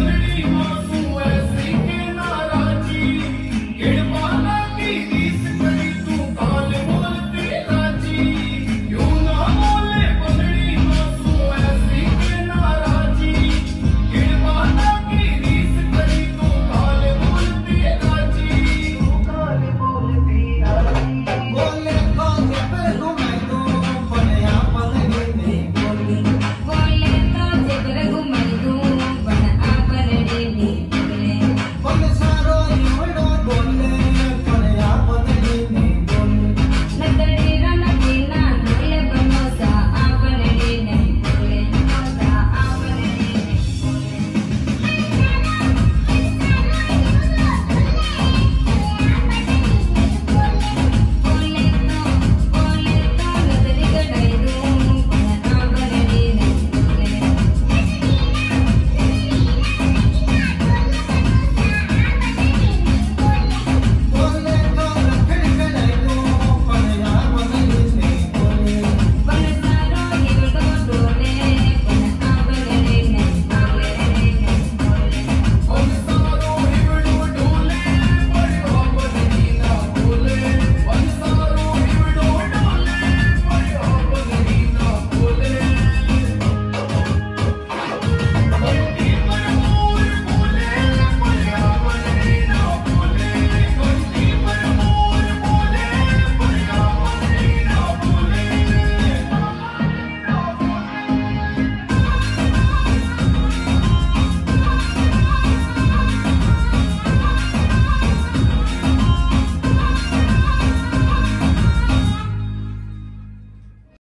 underneath.